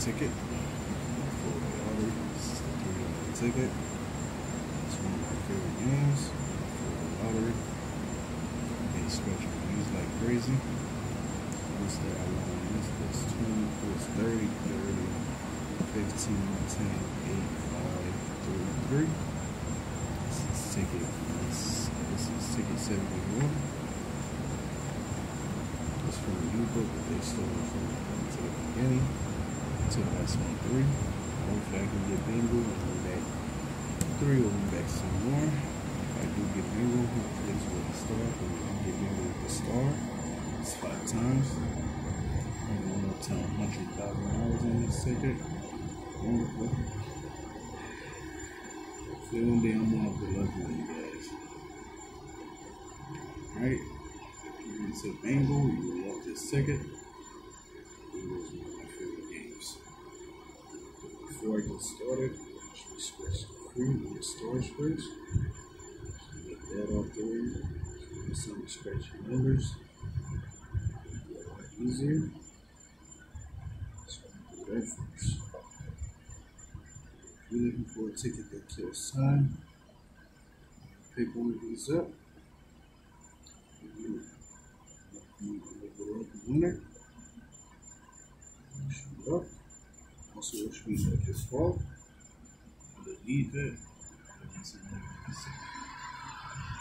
ticket. Ticket. It's one of my favorite games. For lottery. They your knees like crazy. What's that? I won this. It's 20, 30, 30, 15, 10, 8, 5, 3, 3. This is ticket. This, this is ticket 71. It's from the new book that they stole from the beginning to last one three. Hopefully I can get bingo and win back three or win back some more. If I do get bingo, hopefully it's with the star. If I get bingo with the star, it's five times. And one more time, hundred thousand dollars in this ticket. Wonderful. Hopefully one day I'm one of the one, you guys. Alright? If you're into bingo, you will love this ticket. Get started, should scratch free with the stars first. So get that off the way. Get some scratch your numbers. Get a lot easier. So do that first. If you're looking for a ticket that kills time, pick one of these up. The winner. Shoot up. Which means like this fall. Underneath it.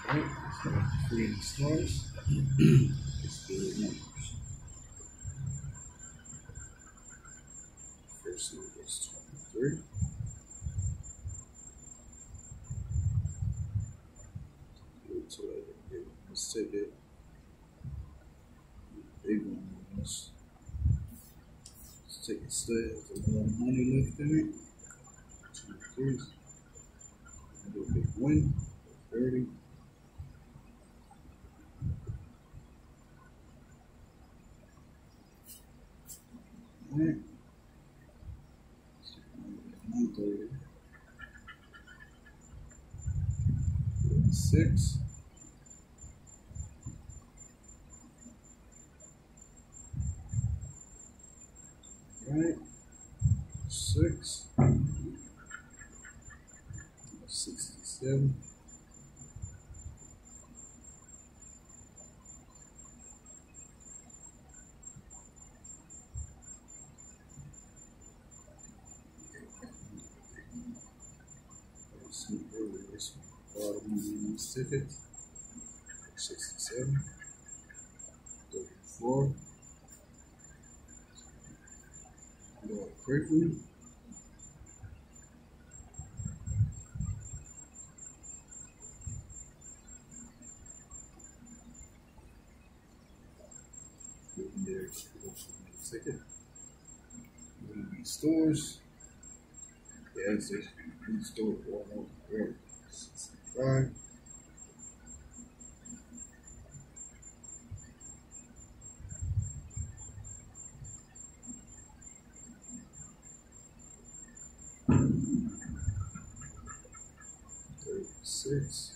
Right, so the stars. It's good numbers. First number is 23. Wait till I get this ticket. Big one ticket still has a lot of money left in it. Two threes. Do a big win. 30. Alright. One thirty. Six. Right. Six. Sixty-seven. See earlier this bottom one in this ticket. Sixty-seven. Thirty-four. Go up quickly. Getting there, go for the station, food store, Walmart, wherever. Sixty-five. Thirty-six.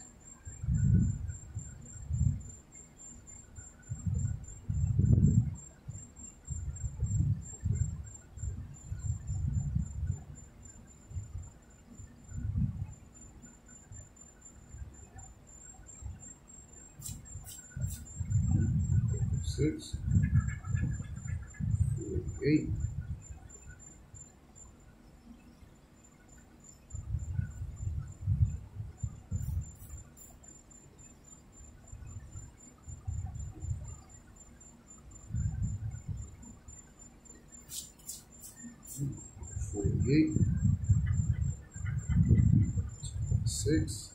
Six. Forty-eight. Forty-eight. Six.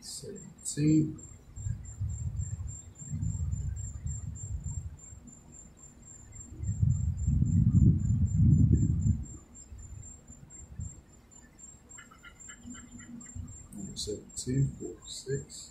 Seventeen. Number seventeen, forty-six.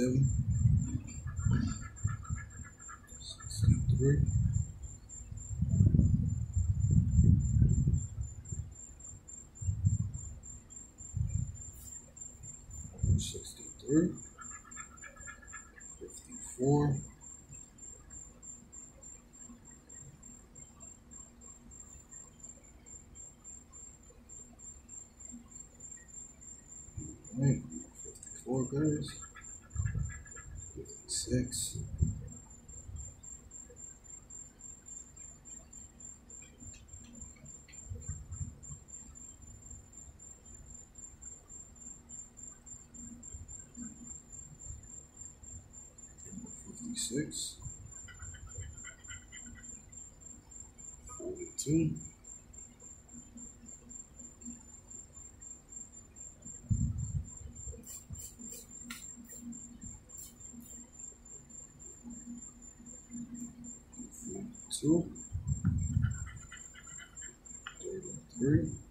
fifty-seven. Sixty-three. Sixty-three. Fifty-four. 36, 42, 42,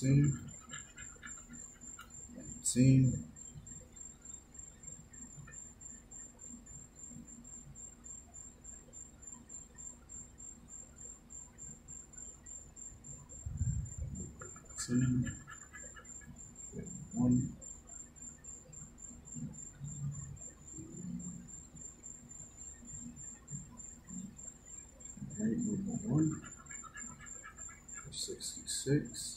Fourteen. Nineteen. Nineteen. One. Alright, number one. Sixty-six.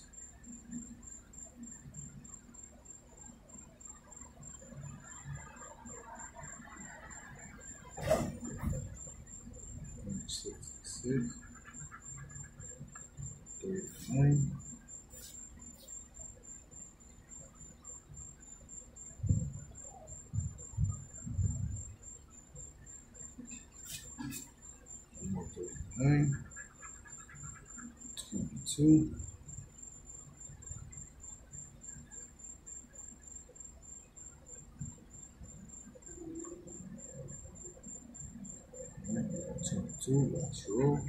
Number Thirty-nine. Number thirty-nine. Twenty-two. Alright, Twenty-two, last row.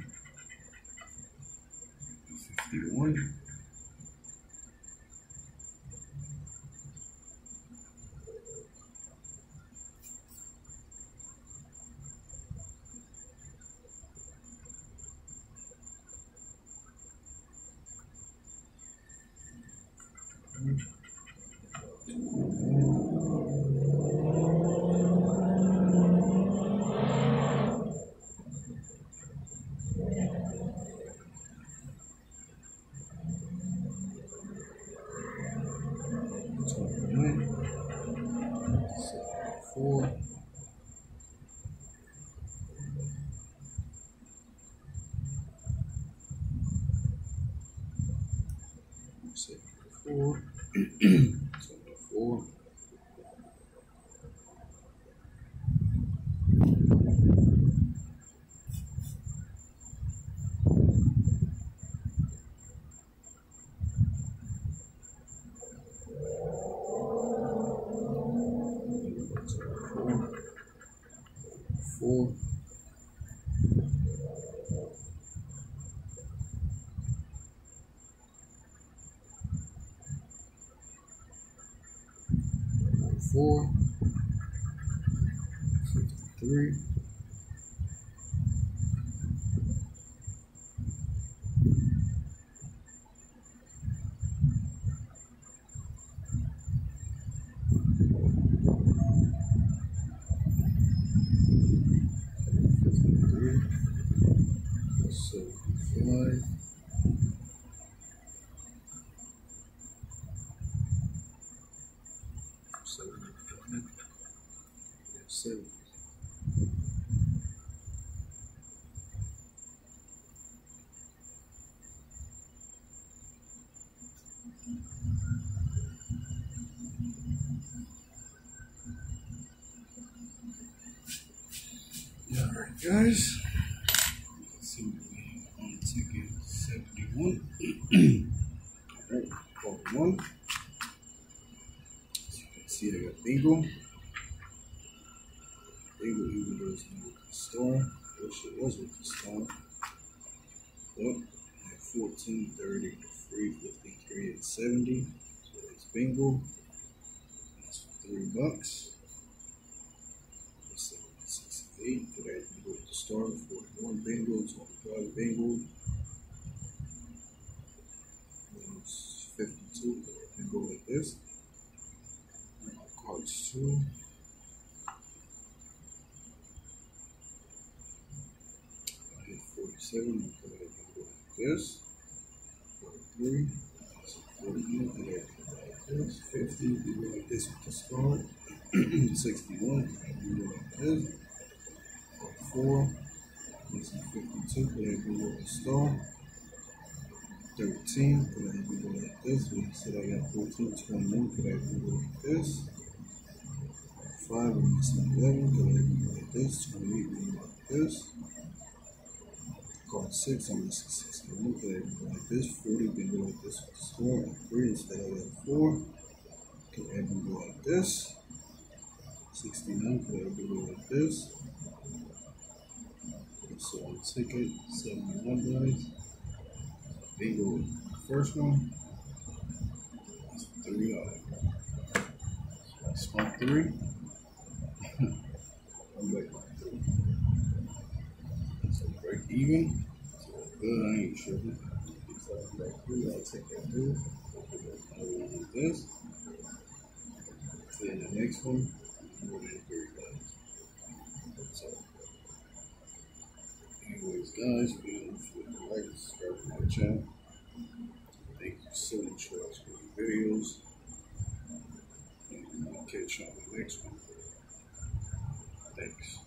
Four. Four. Four. Fifty-three. seven. Alright guys. See on ticket 71. Alright, call one. As you can see I got bingo. Bingo even though it's not with the star. I wish it was with the star. But at 14, 30, free, 53, and 70. So it's bingo. That's three bucks. 68. Could I go with the star? 41 bingo, 25 bingo. And it's 52. Could I can go like this? And my cards too. I hit 47. Could I can go like this? 43. That's a 48. I can go like this? 50. We go like this with the star. 61. We go like this. 44. This is 52. Could I go with the star? 13. Could I go like this? We said I got 14. 21. Could I go like this? 5. I'm missing 11. Could I go like this? 28. We go like this. Card 6. I'm missing 61. Could I go like this? 40. Can go like this star. At 3. Instead I got 4. Could I go like this? 69. Could I go like this? So ticket 71 guys. Bingo first one. Three uh spot three. I'm like three. So break even. So good, I ain't tripping. So I'm like three, I'll take that through. Another one this. Then the next one, more than three guys. Anyways, guys, please hit the like, subscribe to my channel. Thank you so much for watching the videos. And I'll catch you on the next one. Thanks.